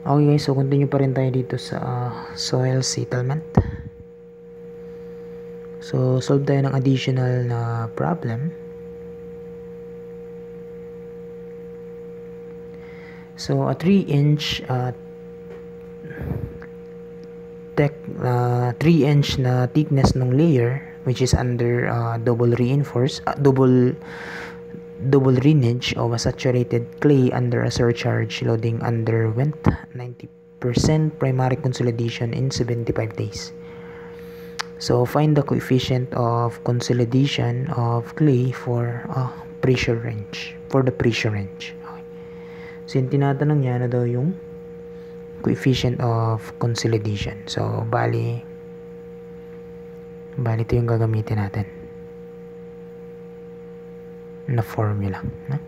Okay guys, so continue pa rin tayo dito sa uh, soil settlement. So, solve tayo ng additional na problem. So, a 3 inch uh, tech, uh, 3 inch na thickness ng layer which is under uh, double reinforced, uh, double double drainage of a saturated clay under a surcharge loading underwent 90% primary consolidation in 75 days. So find the coefficient of consolidation of clay for a pressure range, for the pressure range. Okay. So yung tinatanong niya na daw yung coefficient of consolidation. So bali bali ito yung gagamitin natin na formula. No?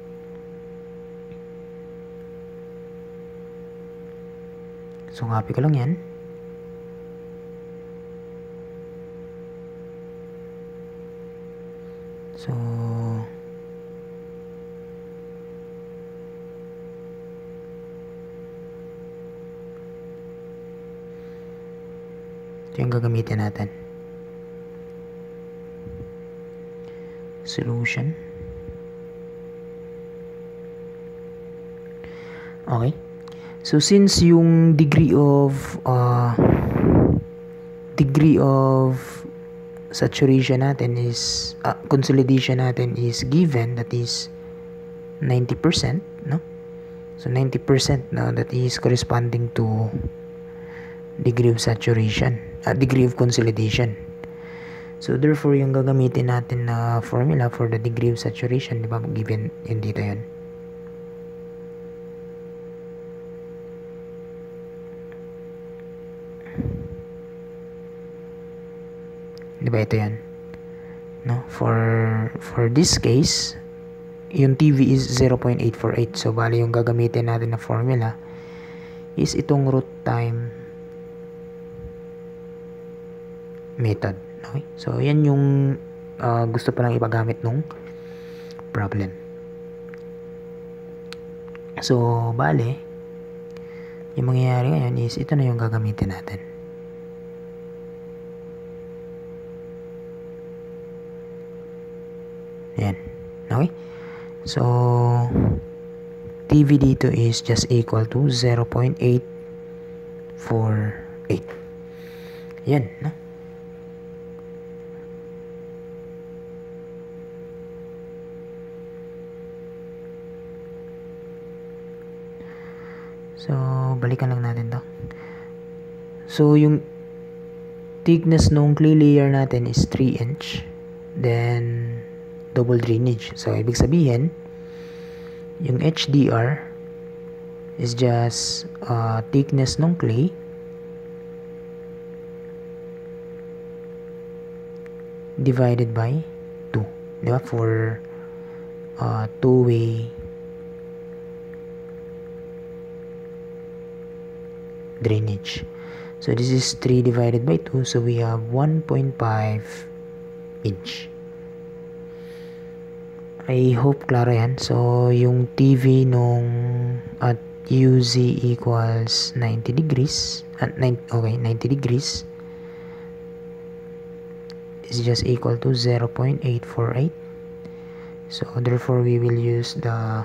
So, copy ko lang yan. So, ito yung gagamitin natin. Solution. Okay? So since yung degree of uh, degree of saturation natin is uh, consolidation natin is given that is 90%, no? So 90% no that is corresponding to degree of saturation, uh, degree of consolidation. So therefore yung gagamitin natin na formula for the degree of saturation, di ba? Given yun dito yun. Di ba ito yan? No? For, for this case, yung TV is 0.848. So, bali yung gagamitin natin na formula is itong root time method. Okay? So, yan yung uh, gusto pa lang ipagamit nung problem. So, bale, yung mangyayari ngayon is ito na yung gagamitin natin. Ayan. Okay? So, TV dito is just equal to 0.848. Yan, no? So, balikan lang natin to. So, yung thickness nung clay layer natin is 3 inch. Then, double drainage. So, ibig sabihin, yung HDR is just uh, thickness ng clay divided by 2. Di ba? For uh, two-way drainage. So, this is 3 divided by 2. So, we have 1.5 inch. I hope klaro yan. So, yung TV nung at UZ equals 90 degrees, at 9, okay, 90 degrees is just equal to 0.848. So, therefore, we will use the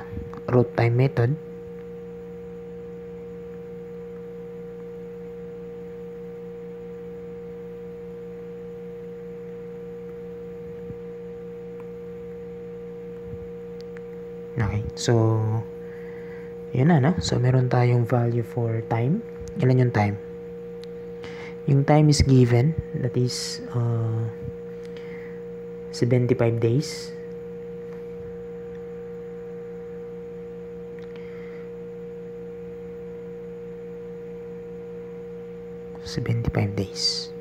root time method. Okay. So, yun na, no? So, meron tayong value for time. Ilan yung time? Yung time is given. That is, uh, 75 days. Seventy-five days.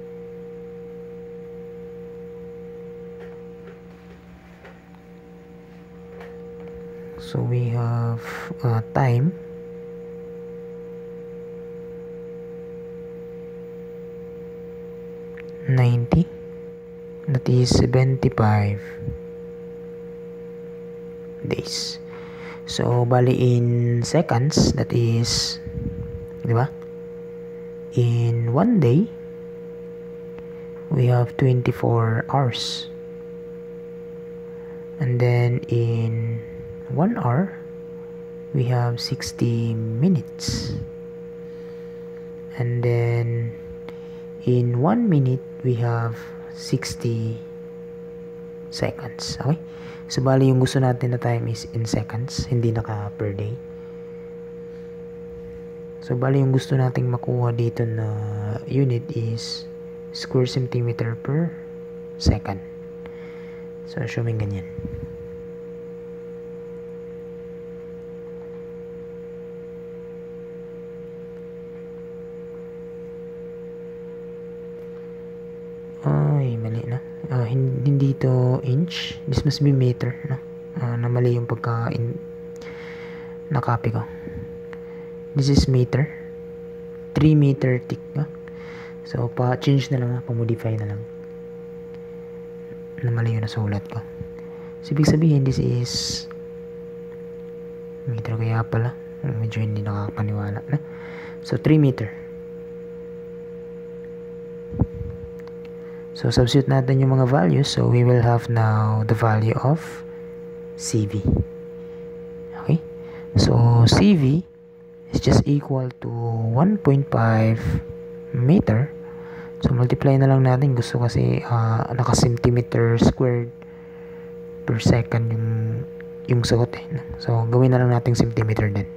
So we have uh, time. Ninety. That is seventy-five days. So bali in seconds, that is Di? In one day, we have 24 hours. And then in one hour, we have 60 minutes. And then in one minute, we have 60 seconds. Okay? So, bali yung gusto natin na time is in seconds, hindi naka per day. So, bali yung gusto nating makuha dito na unit is square centimeter per second. So, assuming ganyan. Ay, mali na. Uh, hindi to inch. This must be meter. No? Uh, na mali yung pagka in, na-copy ko. This is meter. 3 meter thick. No? So, pa-change na lang. Pa-modify na lang. Na mali yung nasulat ko. So, ibig sabihin, this is meter kaya pala. Medyo hindi nakakapaniwala. No? So, 3 meter. So, substitute natin yung mga values. So, we will have now the value of CV. Okay? So, CV is just equal to 1.5 meter. So, multiply na lang natin. Gusto kasi uh, naka-centimeter squared per second yung yung sagot eh. So, gawin na lang natin centimeter din.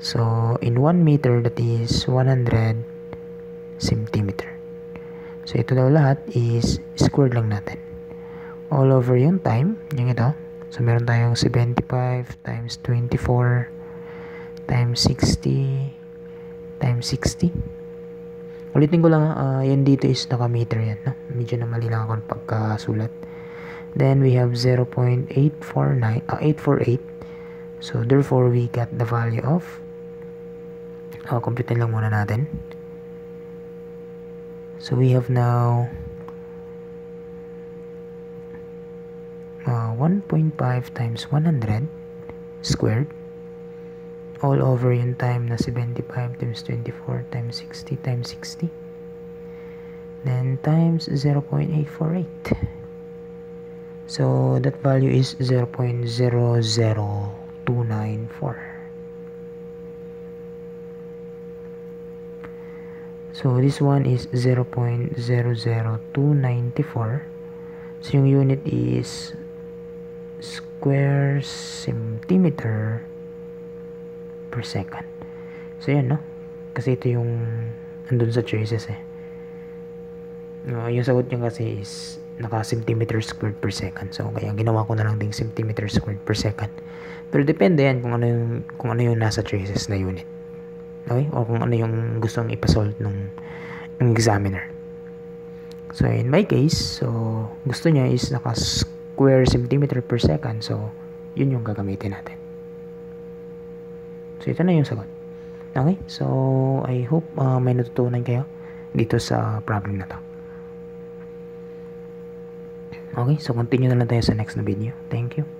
So, in 1 meter, that is 100 centimeter. So, ito daw lahat is squared lang natin. All over yung time, yung ito. So, meron tayong 75 times 24 times 60 times 60. Ulitin ko lang, uh, yan dito is naka-meter yan. No? Medyo na mali lang ako pagkasulat. Then, we have 0.849, uh, 848. So, therefore, we got the value of, uh, compute lang muna natin. So we have now uh, 1.5 times 100 squared all over yung time na 75 times 24 times 60 times 60 then times 0.848 so that value is 0.00294 So, this one is 0.00294. So, yung unit is square centimeter per second. So, yan, no? Kasi ito yung andun sa choices, eh. Uh, yung sagot niya kasi is naka-centimeter squared per second. So, kaya ginawa ko na lang ding centimeter squared per second. Pero depende yan kung ano yung, kung ano yung nasa choices na unit. Okay? O kung ano yung gustong ipasolve ng, ng examiner. So, in my case, so, gusto niya is naka square centimeter per second. So, yun yung gagamitin natin. So, ito na yung sagot. Okay? So, I hope uh, may natutunan kayo dito sa problem na to. Okay? So, continue na lang tayo sa next na video. Thank you.